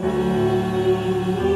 You.